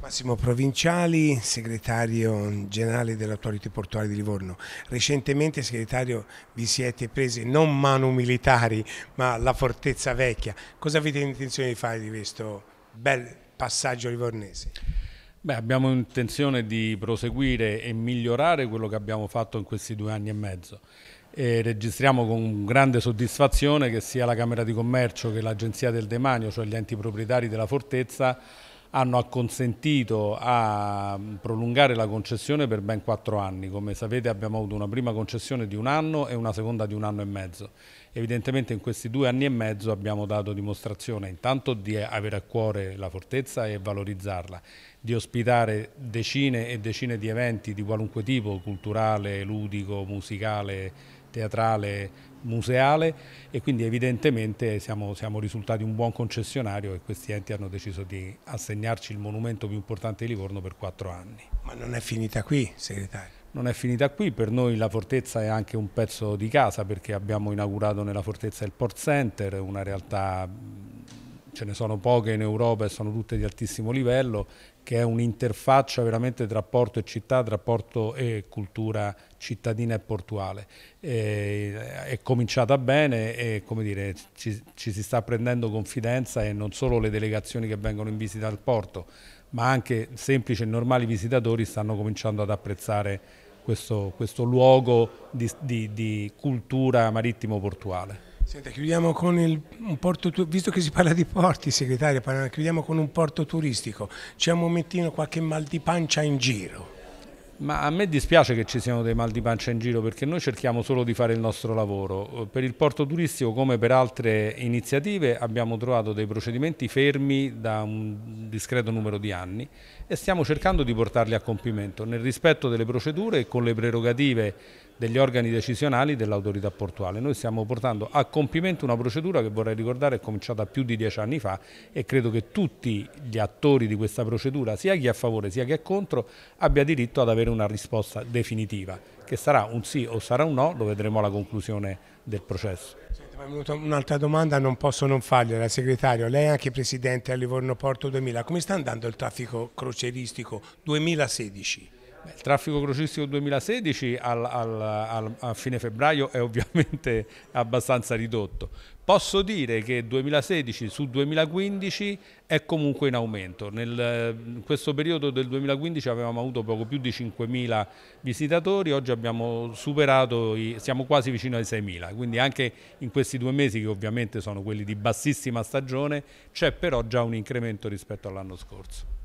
Massimo Provinciali, segretario generale dell'Autority Portuale di Livorno. Recentemente, segretario, vi siete presi non manu militari, ma la fortezza vecchia. Cosa avete intenzione di fare di questo bel passaggio livornese? Beh, abbiamo intenzione di proseguire e migliorare quello che abbiamo fatto in questi due anni e mezzo. E registriamo con grande soddisfazione che sia la Camera di Commercio che l'Agenzia del Demanio, cioè gli enti proprietari della fortezza, hanno acconsentito a prolungare la concessione per ben quattro anni. Come sapete abbiamo avuto una prima concessione di un anno e una seconda di un anno e mezzo. Evidentemente in questi due anni e mezzo abbiamo dato dimostrazione intanto di avere a cuore la fortezza e valorizzarla, di ospitare decine e decine di eventi di qualunque tipo, culturale, ludico, musicale, teatrale, museale e quindi evidentemente siamo, siamo, risultati un buon concessionario e questi enti hanno deciso di assegnarci il monumento più importante di Livorno per quattro anni. Ma non è finita qui, segretario? Non è finita qui, per noi la fortezza è anche un pezzo di casa perché abbiamo inaugurato nella fortezza il Port Center, una realtà ce ne sono poche in Europa e sono tutte di altissimo livello, che è un'interfaccia veramente tra porto e città, tra porto e cultura cittadina e portuale. E, è cominciata bene e dire, ci, ci si sta prendendo confidenza e non solo le delegazioni che vengono in visita al porto, ma anche semplici e normali visitatori stanno cominciando ad apprezzare questo, questo luogo di, di, di cultura marittimo-portuale. Senta, chiudiamo con il, un porto, visto che si parla di porti, segretario, chiudiamo con un porto turistico. C'è un momentino qualche mal di pancia in giro? Ma a me dispiace che ci siano dei mal di pancia in giro perché noi cerchiamo solo di fare il nostro lavoro. Per il porto turistico come per altre iniziative abbiamo trovato dei procedimenti fermi da un discreto numero di anni e stiamo cercando di portarli a compimento nel rispetto delle procedure e con le prerogative degli organi decisionali dell'autorità portuale. Noi stiamo portando a compimento una procedura che vorrei ricordare è cominciata più di dieci anni fa e credo che tutti gli attori di questa procedura, sia chi è a favore sia chi è contro, abbia diritto ad avere una risposta definitiva, che sarà un sì o sarà un no, lo vedremo alla conclusione del processo. Un'altra domanda non posso non fargliela, segretario. Lei è anche presidente a Livorno Porto 2000. Come sta andando il traffico croceristico 2016? Il traffico crocistico 2016 al, al, al, a fine febbraio è ovviamente abbastanza ridotto. Posso dire che 2016 su 2015 è comunque in aumento. Nel, in questo periodo del 2015 avevamo avuto poco più di 5.000 visitatori, oggi abbiamo superato, i, siamo quasi vicino ai 6.000, quindi anche in questi due mesi che ovviamente sono quelli di bassissima stagione c'è però già un incremento rispetto all'anno scorso.